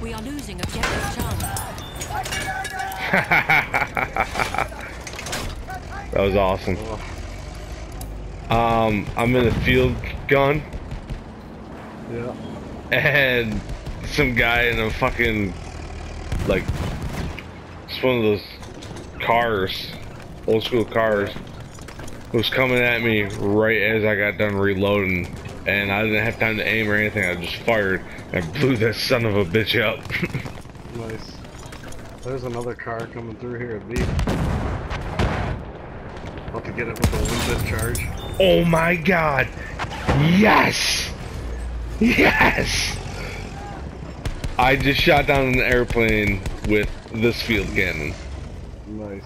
We are losing objective Charlie. that was awesome. Um, I'm in a field gun, Yeah. and some guy in a fucking like it's one of those cars, old school cars, was coming at me right as I got done reloading, and I didn't have time to aim or anything. I just fired and blew that son of a bitch up. Nice. There's another car coming through here at B. About to get it with a one bit charge. oh my god! Yes! Yes! I just shot down an airplane with this field cannon. Nice.